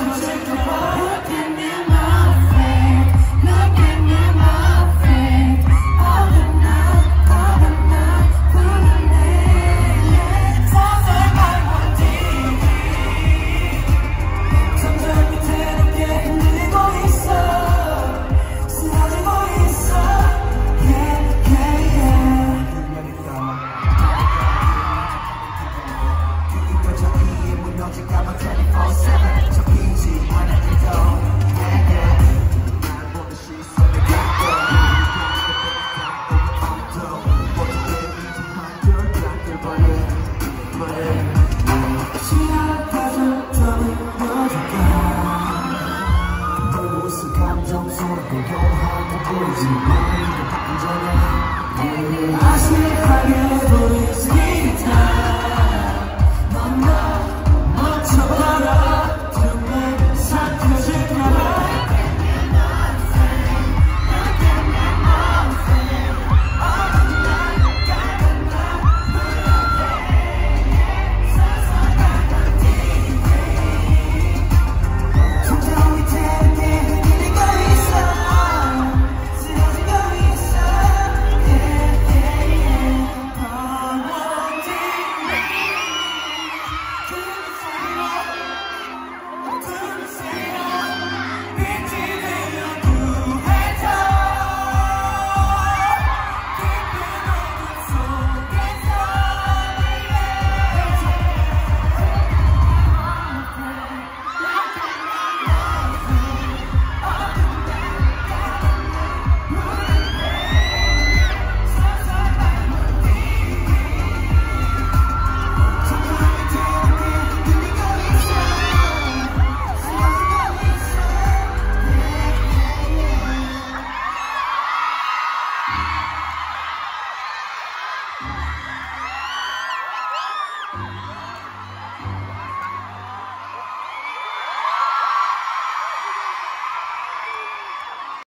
Thank. 그 감정스럽고 경화하고 보이지 마음이 바꾸잖아 Baby I see